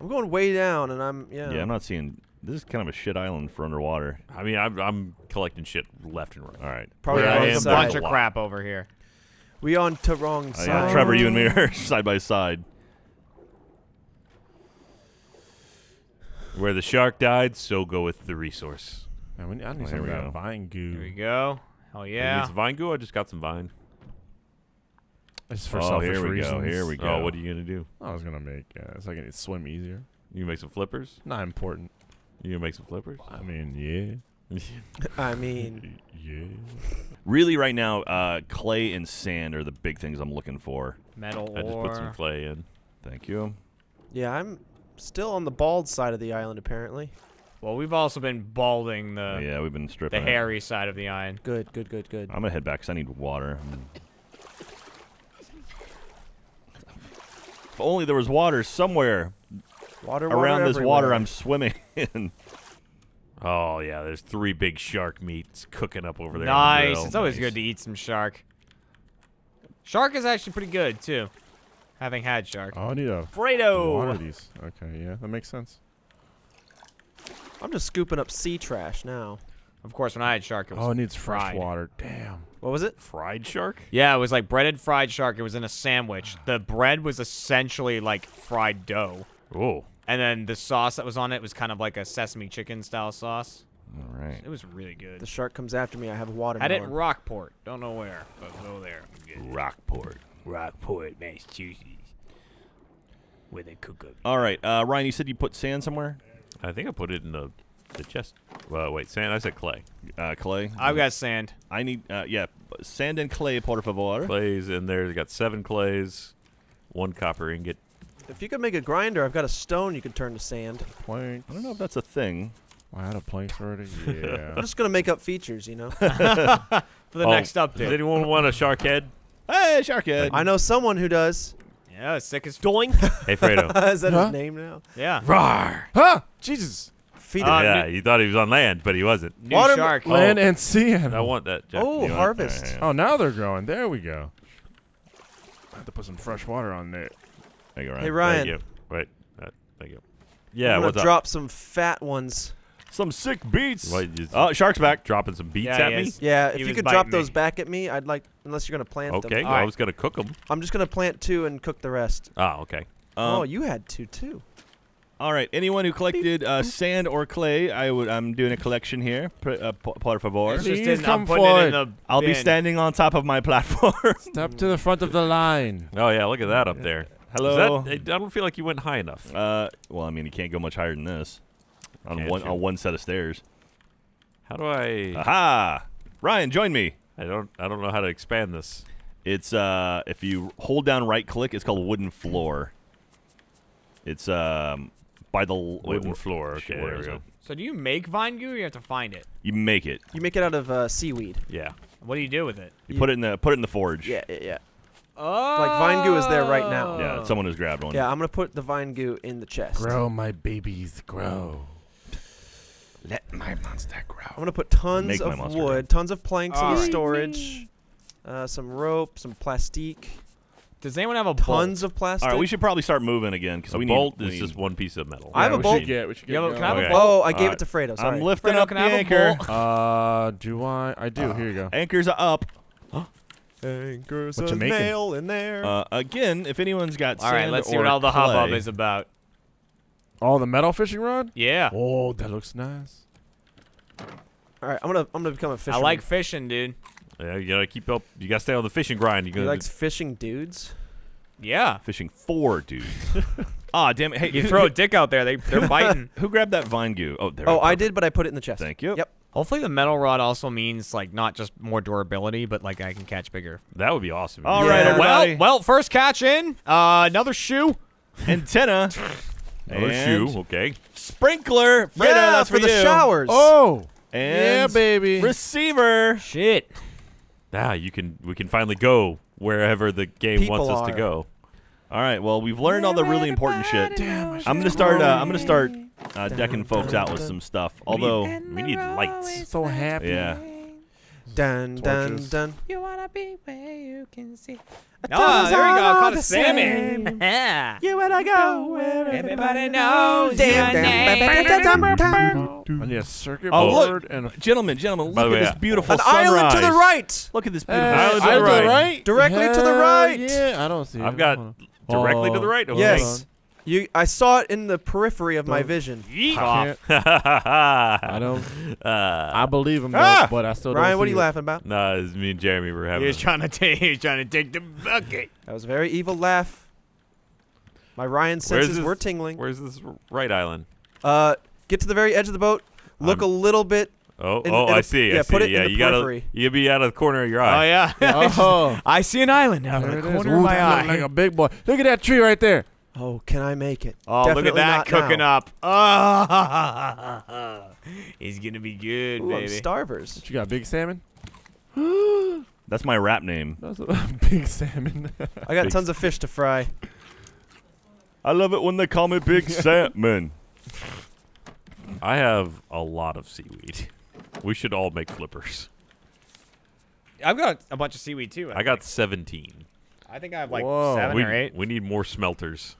I'm going way down, and I'm yeah. Yeah, I'm not seeing. This is kind of a shit island for underwater. I mean, I'm, I'm collecting shit left and right. All right. Probably Where the I wrong am, There's a bunch side. of crap over here. We on to wrong Oh, side. yeah, Trevor, you and me are side by side. Where the shark died, so go with the resource. Man, we I need Well, some here we that go. vine goo. Here we go. Hell You yeah. need some vine goo? I just got some vine. It's for oh, selfish here we reasons. go. Here we go. Oh, what are you gonna do? I was gonna make. Uh, so I can swim easier. You gonna make some flippers? Not important. You gonna make some flippers? I mean, yeah, I mean, yeah. Really, right now, uh, clay and sand are the big things I'm looking for. Metal I just put some clay in. Thank you. yeah, I'm still on the bald side of the island apparently. Well, we've also been balding the yeah, we've been stripping. the it. hairy side of the island. Good, good, good, good. I'm gonna head back because I need water. Only there was water somewhere Water, water around this water. I'm swimming in. Oh yeah, there's three big shark meats cooking up over there. on the Nice. It's always Nice. good to eat some shark. Shark is actually pretty good too. Having had shark. Oh, I need a Fredo. water these. Okay, yeah, that makes sense. I'm just scooping up sea trash now. Of course, when I had shark, it was Oh, it needs fresh fried. water. Damn. What was it? fried shark. Yeah, it was like breaded fried shark. It was in a sandwich. The bread was essentially like fried dough. Oh, And then the sauce that was on it was kind of like a sesame chicken style sauce. All right. It was really good. The shark comes after me. I have water. Had it in Rockport. Don't know where, but go there. Rockport, Rockport, Massachusetts, where they cook up. All right, uh, Ryan. You said you put sand somewhere. I think I put it in the the chest. Well, wait, sand. I said clay. Uh, clay. I've got sand. I need. Uh, yeah, sand and clay, por favor. Clays in there. You got seven clays, one copper ingot. If you could make a grinder, I've got a stone you could turn to sand. Plank. I don't know if that's a thing. I had a plank already. Yeah. I'm just gonna make up features, you know. For the Oh, next update. Does update. anyone want a shark head? Hey, shark head. I know someone who does. Yeah, sick as doink. Hey, Fredo. Is that Huh? his name now? Yeah. Rawr. huh? Jesus. Feed Uh, it. yeah, you thought he was on land, but he wasn't. New Water- shark. Land and sea I want that. Jack. oh, You harvest. Yeah, yeah. Oh, now they're growing. There we go. I have to put some fresh water on there. There you go, Hey Ryan. Thank you. Wait. Uh, thank you. I'm Yeah, gonna what's up? drop some fat ones. Some sick beats. What, you Oh, Shark's back. dropping some beats Yeah, at me? is. Yeah, He if you could drop biting those back at me, I'd like. Unless you're gonna plant Okay, them. I was gonna cook them. I'm just gonna plant two and cook the rest. Oh, okay. Um, oh, you had two too. All right. Anyone who collected uh, sand or clay, I would. I'm doing a collection here. Pr- uh, por por favor. It's Please just in, come I'm putting it in forward. the I'll be standing on top of my platform. Step to the front of the line. Oh yeah, look at that up there. Hello. that- I don't feel like you went high enough. Uh, well, I mean, you can't go much higher than this. On Can't one you? on one set of stairs. How do I? Aha! Ryan, join me. I don't. I don't know how to expand this. It's uh, if you hold down right click, it's called wooden floor. It's um by the l- wait, Wooden wh- floor. Okay, where there we go. So do you make vine goo or you have to find it? You make it. You make it out of uh, seaweed. Yeah. What do you do with it? You You- put it in the put it in the forge. Yeah, yeah, yeah. Oh. Like vine goo is there right now. Yeah, someone has grabbed one. Yeah, I'm gonna put the vine goo in the chest. Grow, my babies, grow. Let my monster grow. I'm gonna put tons Make of monster wood, tons of planks in the storage, uh, some rope, some plastique, Does anyone have a tons of plastic. All right, we should probably start moving again because A we bolt need. is we just one piece of metal. I have a we bolt. Should get, we should get Yeah, can I have a bolt? Oh, I gave Alright. it to Fredo. Sorry. I'm lifting Fredo, up can the I have a anchor. bolt? Uh, do I? I do. Here you go. Anchors are up. Anchors What a nail in there. Uh, again, if anyone's got All right, sand let's see what all the hubbub is about. Oh, the metal fishing rod? Yeah. Oh, that looks nice. All right, I'm gonna I'm gonna become a fisherman. I like fishing, dude. Yeah, you gotta keep up. You gotta stay on the fishing grind. You He gotta. likes fishing dudes. Yeah. fishing for dudes. Ah, damn it! Hey, You throw a dick out there, they they're biting. Who grabbed that vine goo? Oh, there. Oh, go. I did, but I put it in the chest. Thank you. Yep. Hopefully the metal rod also means like not just more durability, but like I can catch bigger. that would be awesome. All right, Yeah. right, Well, well, first catch in. Uh, another shoe. antenna. Another and shoe. Okay. Sprinkler. Fredo, yeah, that's for the you. showers. Oh, And yeah, baby. receiver. Shit. Now you can. We can finally go wherever the game People wants us to go. All right. Well, we've learned all the really important shit. Damn, I'm gonna start. Uh, I'm gonna start uh, decking folks out with some stuff. Although, we need lights. so happy. yeah. Dun dun Torches. dun. Oh, there you go. I caught a the salmon. Yeah. You and I go where Everybody knows Damn, your name. I need a circuit Oh, look. board and a Gentlemen, gentlemen, By look at way, this beautiful An sunrise. island to the right. Look at this Hey, beautiful. Island to the island right. Directly to the right. Yeah, I don't see it. I've got Hold on. directly to the right. Okay. Yes. You, I saw it in the periphery of my Don't- vision. I Cough. I don't. uh, I believe him, though, Ah! but I still don't. Ryan, what are you it. laughing about? nah, it's me and Jeremy were He having. was trying to take. He was trying to take the bucket. That was a very evil laugh. My Ryan Where's senses this- were tingling. Where's this right island? Uh, get to the very edge of the boat. Look I'm- a little bit. Oh, In- oh, in I a- see. I yeah, see. put it in yeah, the you gotta, you gotta be out of the corner of your eye. Oh yeah. Oh, I see an island now. there in it the is. corner Ooh, of my that eye. like a big boy. Look at that tree right there. Oh, can I make it? Oh, look at that cooking now. up. Oh, he's gonna be good, Ooh, I'm starvers. What you got, big salmon? That's my rap name. That's a big salmon. I got Big tons of fish to fry. I love it when they call me Big Salmon. I have a lot of seaweed. We should all make flippers. I've got a bunch of seaweed too. I got 17. I think I have like Whoa. seven we, or eight. we need more smelters.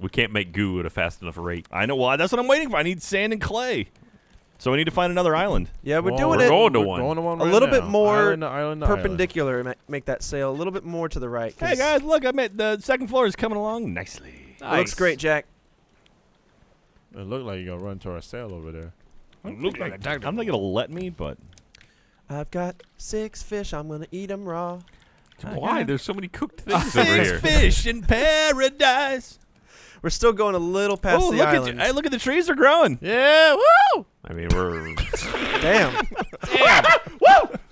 We can't make goo at a fast enough rate. I know. Well, that's what I'm waiting for. I need sand and clay. So we need to find another island. Yeah, we're Whoa, doing we're it going to we're one. Going to one A right little bit more Island to island to island. perpendicular. ma- Make that sail a little bit more to the right. Hey guys, look! I met the second floor is coming along nicely. it looks great, Jack. It looked like you're gonna run to our sail over there. Look like a I'm not gonna let me, but I've got six fish. I'm gonna eat them raw. Why? There's so many cooked things over here. fish in paradise. We're still going a little past Oh, the look at island. you! Hey, look at the trees are growing. Yeah, woo! I mean, we're Damn.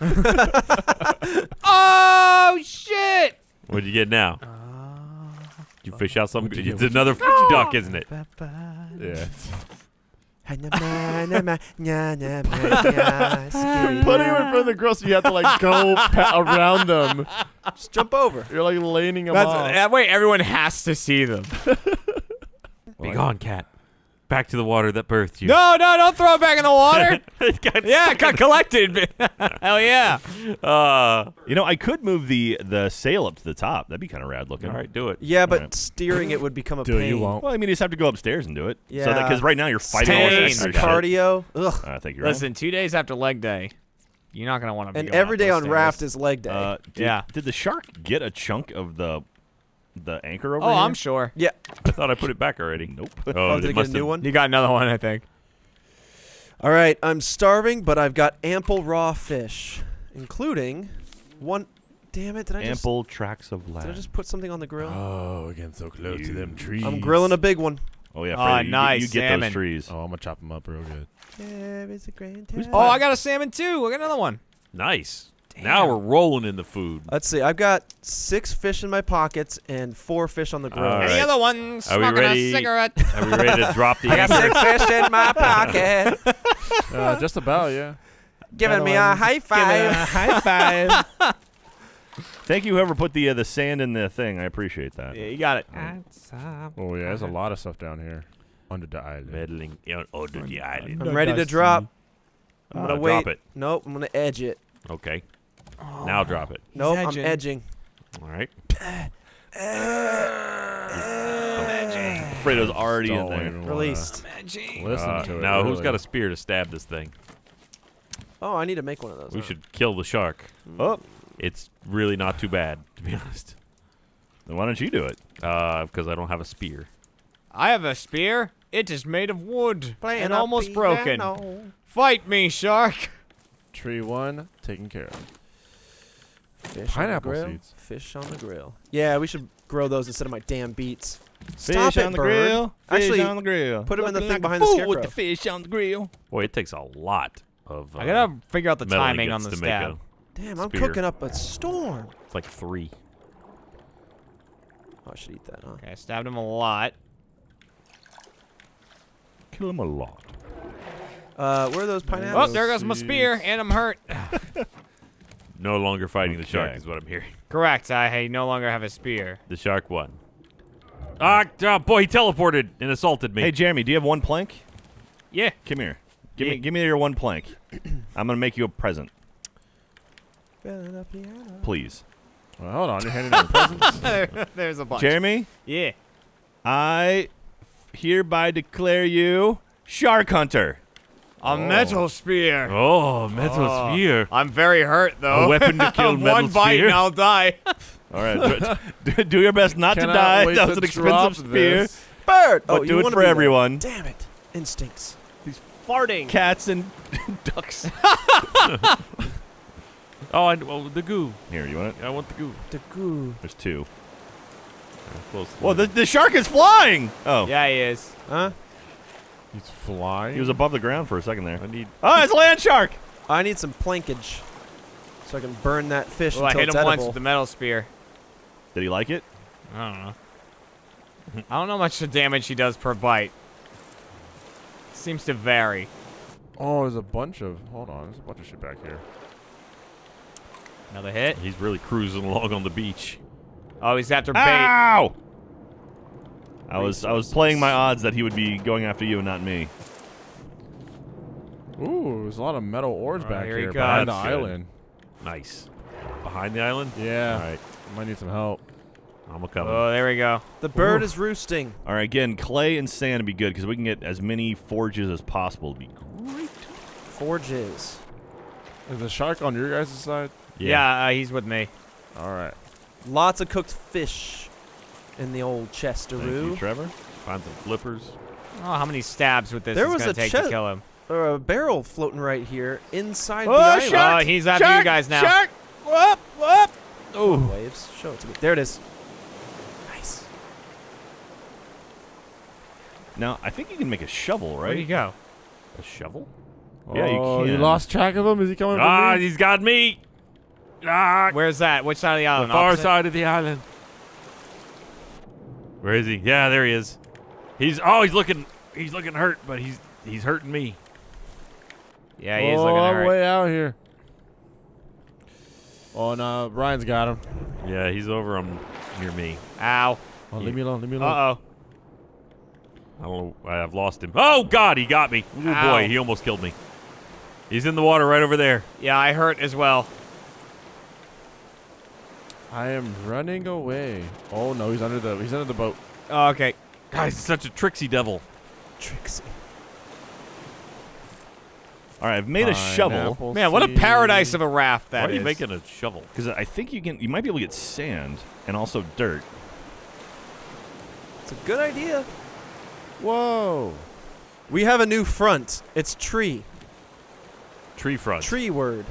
Oh shit! What'd you get now? Uh, you fish out something. What'd you It's get? another duck, isn't it? Yeah. Just Putting him in front of the girl, so you have to like go pa- around them. Just jump over. You're like laning them That's, off. that way everyone has to see them. Be gone, cat. Back to the water that birthed you. No, no, don't throw it back in the water. It got yeah, it got collected. Hell yeah. Uh, You know, I could move the the sail up to the top. That'd be kind of rad looking. all right, do it. Yeah, but Alright. steering it would become a Do pain. you won't? Well, I mean, you just have to go upstairs and do it. So Yeah. because right now you're fighting all Pain. this Some extra shit. cardio. Ugh. Uh, thank you. Ryan. Listen, two days after leg day, you're not gonna want to. And every day on raft is leg day. Uh, did, Yeah. Did the shark get a chunk of the the anchor over Oh, here? I'm sure. yeah. I thought I put it back already. Nope. Oh, Oh, it did it get must a new have- one? You got another one, I think. All right, I'm starving, but I've got ample raw fish, including one. Damn it! Did I just Ample tracts of land? did I just put something on the grill? Oh, we're so close to them trees. I'm grilling a big one. Oh yeah, ah, Oh, Freddy, you- nice, You, get salmon. those trees. Oh, I'm gonna chop them up real good. There is a grand Oh, I got a salmon too. I got another one. Nice. Now we're rolling in the food. Let's see. I've got six fish in my pockets and four fish on the grill. All Any right. other one Are we smoking ready? a cigarette? Are we ready to drop the I got six fish in my pocket, Uh, just about, yeah. giving me a high five. a high five. Thank you, whoever put the uh, the sand in the thing. I appreciate that. Yeah, you got it. Oh yeah, there's a lot of stuff down here under the island. Meddling under the island. I'm ready to drop. I'm Uh, gonna wait. drop it. Nope, I'm gonna edge it. Okay. Now drop it. Nope, edging. I'm edging. All right. Fredo's already in there. even wanna Released. Listen Uh, to it. now, who's got a spear to stab this thing? Oh, I need to make one of those. We huh? should kill the shark. Oh, It's really not too bad, to be honest. then why don't you do it? Uh, because I don't have a spear. I have a spear. It is made of wood Playing and a almost broken. Fight me, shark. Tree one taken care of. Fish Pineapple on the grill. seeds. Fish on the grill. Yeah, we should grow those instead of my damn beets. Fish Stop it, on the bird. grill. Fish Actually, on the grill. put 'em in the thing like behind the fool scarecrow. with the fish on the grill. Boy, it takes a lot of. Uh, I gotta figure out the timing on ingots the stab. Damn, I'm Spear. cooking up a storm. It's like three. Oh, I should eat that, huh? Okay, I stabbed him a lot. Kill him a lot. Uh, where are those pineapples? Oh, there goes my spear, and I'm hurt. No longer fighting the shark is what I'm hearing. Correct. I no longer have a spear. The shark won. Ah, ah, boy, he teleported and assaulted me. Hey, Jeremy, do you have one plank? Yeah. Come here. Give Yeah. me, give me your one plank. I'm gonna make you a present, Filling up piano. please. Well, hold on, you're handing in presents. There- There's a bunch. Jeremy, Yeah. I hereby declare you shark hunter. A oh. metal spear. oh, metal Oh. spear. I'm very hurt though. A weapon to kill metal One bite spear? and I'll die. All right, do, do, do your best not to die. wait That was an expensive spear. this. Bird. But oh, do you it wanna for be there. everyone. Damn it. Instincts. These farting. Cats and ducks. Oh, I, well, the goo. Here, you want it? I want the goo. The goo. There's two. I'm close. Well, the, the the shark is flying. Oh, Yeah, he is. Huh? He's flying. he was above the ground for a second there. I need. Oh, it's a land shark. I need some plankage so I can burn that fish Well, I until hit it's him once with the metal spear. Did he like it? I don't know. I don't know how much damage he does per bite. Seems to vary. Oh, there's a bunch of. Hold on, there's a bunch of shit back here. Another hit. He's really cruising along on the beach. Oh, he's after bait. Ow! I was I was playing my odds that he would be going after you and not me. Ooh, there's a lot of metal ores Oh, back here here goes. behind the good. island. Nice. Behind the island. Yeah. All right. Might need some help. I'm a coming. Oh, there we go. The bird is roosting. All right, again, clay and sand would be good because we can get as many forges as possible. It'd be great. Forges. Is the shark on your guys' side? Yeah, uh, he's with me. All right. Lots of cooked fish in the old Chesteroo. Thank you. Trevor. Find some flippers. Oh, how many stabs with this There is was gonna a take to kill him? Or a barrel floating right here inside Oh, the island. shark! Oh, he's after you Shark! guys now. Shark! Whoop! Whoop! Oh, waves. Show it to me. There it is. Nice. Now, I think you can make a shovel, Where'd he right? go? A shovel? Yeah, you oh, you can. lost track of him? Is he coming Ah, he's got me. Ah, Where's that? Which side of the the island? far Opposite? side of the island. Where is he? Yeah, there he is. He's oh, he's looking, he's looking hurt, but he's he's hurting me. Yeah, he's oh, looking I'm hurt. way out here. Oh, no. Brian's got him. Yeah, he's over um near me. Ow. Oh, leave me alone. Leave me alone. Uh oh. I don't know. I've lost him. Oh God, he got me. Oh boy, he almost killed me. He's in the water right over there. Yeah, I hurt as well. I am running away. Oh no, he's under the he's under the boat. Oh, okay. Guys, he's such a tricksy devil. Tricksy. All right, I've made a shovel Pineapple Man, what a seed. paradise of a raft that Why are you is. making a shovel? because I think you can. You might be able to get sand and also dirt. It's a good idea. Whoa. We have a new front. It's tree. Tree front. Tree word.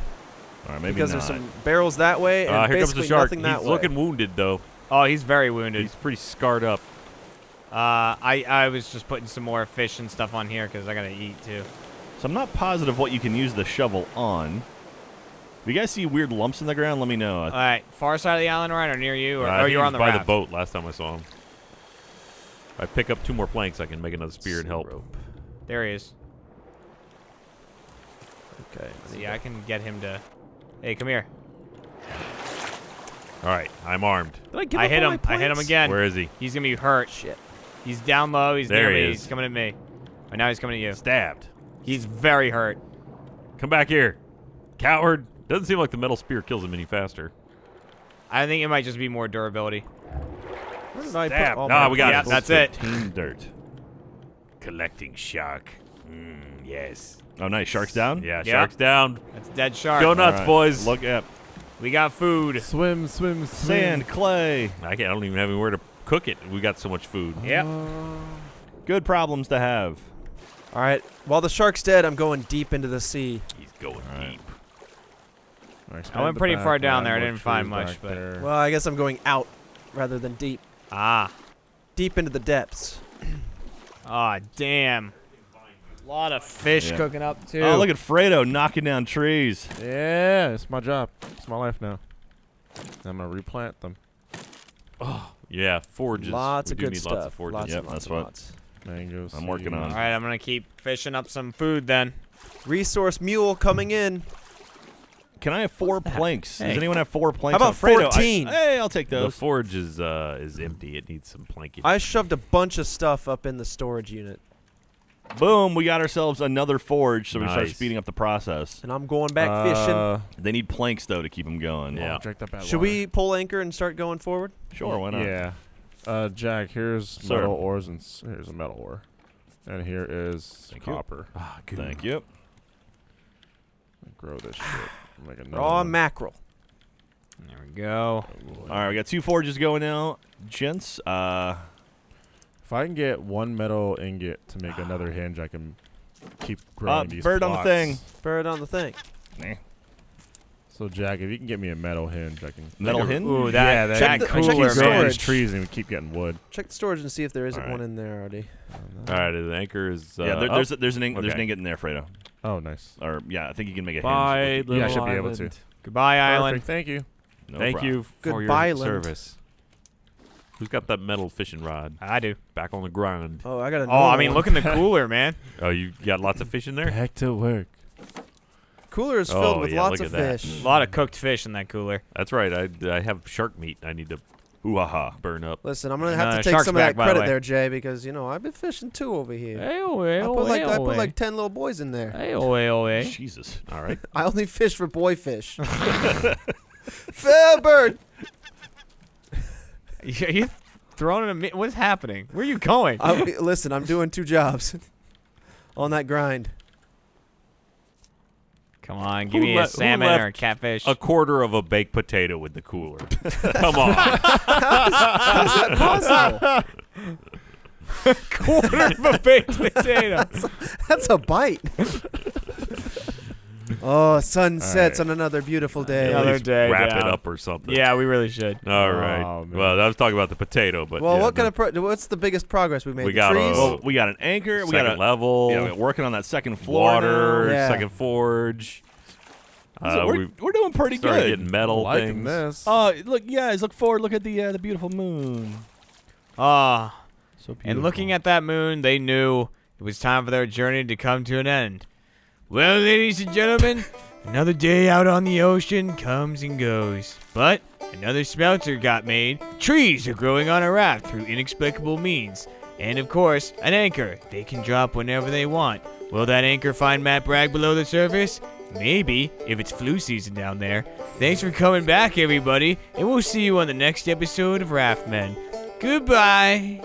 All right, maybe because not. there's some barrels that way and Uh, here comes the shark. He's way. looking wounded though. Oh, he's very wounded. He's pretty scarred up. Uh, I I was just putting some more fish and stuff on here because I gotta eat too. So I'm not positive what you can use the shovel on. If you guys see weird lumps in the ground, let me know. All right, far side of the island, right, or near you, or, Uh, I or think you're he on was the by raft. the boat last time I saw him. If I pick up two more planks, I can make another spear and help. Rope. There he is. Okay. See, I can get him to. Hey, come here. All right, I'm armed. Did I give I up hit him. my I hit him again. Where is he? He's gonna be hurt. Shit. He's down low. He's There near he me. is. He's coming at me. And now he's coming at you. Stabbed. He's very hurt. Come back here, coward. Doesn't seem like the metal spear kills him any faster. I think it might just be more durability. Where did Stab. Nah, my we got Yeah, it. that's it. 15 dirt. Collecting shark. Mm, yes. Oh, nice. Sharks down. Yeah, Yeah. shark's down. That's a dead shark. Go nuts, right. boys. Look at We got food. Swim, swim, swim. sand, clay. I, can't, I don't even have anywhere to cook it. We got so much food. Yep. Good problems to have. All right. While the shark's dead, I'm going deep into the sea. He's going right. deep. expand I went pretty back far down there. I didn't find much, back but- there. Well, I guess I'm going out rather than deep. Ah. Deep into the depths. Ah, damn. A lot of fish Yeah. cooking up too. Oh, look at Fredo knocking down trees. Yeah, it's my job. It's my life now. I'm gonna replant them. Oh, Yeah, forges. Lots we of good stuff. Lots of forges. Lots Yep, and lots that's what- lots. Mango. I'm working on. All right, I'm gonna keep fishing up some food then. Resource mule coming in. Can I have four planks? Hey. Does anyone have four planks? How about on Fredo? 14? hey, I'll take those. The those. forge is uh, is empty. It needs some planking. I shoved a bunch of stuff up in the storage unit, Boom, we got ourselves another forge, so we start speeding up the process. and I'm going back fishing. Uh, They need planks, though, to keep them going. Yeah. oh, drink that bad Should water. we pull anchor and start going forward? Sure, why not? Yeah. Uh, Jack, here's Sir. metal ores and here's a metal ore, and here is Thank you. copper. ah, good. Thank you. Grow this shit. Make another Raw one. mackerel. There we go. All right, we got two forges going now, gents. Uh, If I can get one metal ingot to make another hinge, I can keep growing Uh, these bird on the thing. Bird on the thing. nah. So Jack, if you can get me a metal hinge, I can. Metal hinge? Ooh, that, Yeah, that- that Check the- I check cooler, the growing these storage. trees and we keep getting wood. Check the storage and see if there isn't Alright. one in there already. All right, the anchor is. Uh, yeah, there, up. there's a, there's an ing- there's an ingot in there, Fredo. Oh, nice. Or yeah, I think you can make a Bye, hinge. little Yeah, I should be able to. Goodbye, island. Perfect. Thank you. No Thank problem. you for Goodbye, your island. service. Who's got that metal fishing rod? I do. Back on the grind. Oh, I got a. Oh, I mean, one. look in the cooler, man. Oh, you got lots of fish in there? Back to work. Cooler is filled Oh, with yeah, lots look of at that. fish. A lot of cooked fish in that cooler. That's right. I, I have shark meat I need to Ooh, aha. burn up. Listen, I'm gonna have no, to uh, take shark's some of that by the credit there, Jay, because you know I've been fishing too over here. Hey, oh, I hey, put oh, like hey, I oh, put like ten little boys in there. Hey, oh, hey, oh, hey. Jesus. All right. I only fish for boy fish. Fair bird. You, you throwing in a mi- What's happening? Where are you going? I, listen, I'm doing two jobs on that grind. Come on, give Who me le- a salmon or a catfish. A quarter of a baked potato with the cooler. Come on. How's that possible? quarter of a baked potato. That's a bite. Oh, sun sets right. on another beautiful day. Another least day Wrap it up or something. yeah, we really should. All right. Oh, man. well, I was talking about the potato, but well, yeah, what kind of pro- what's the biggest progress we made? We The got a- trees? Oh. Well, we got an anchor. We got a level, yeah, we're working on that second floor. water. Yeah. second forge. So Uh, we're, we we're doing pretty started good. getting metal Liking things. this. Oh, look, guys, look forward. Look at the uh, the beautiful moon. Ah, So beautiful. and looking at that moon, they knew it was time for their journey to come to an end. Well, ladies and gentlemen, another day out on the ocean comes and goes. But another smelter got made. Trees are growing on a raft through inexplicable means. And of course, an anchor they can drop whenever they want. Will that anchor find Matt Bragg below the surface? Maybe, if it's flu season down there. Thanks for coming back, everybody, and we'll see you on the next episode of Raft Men. Goodbye.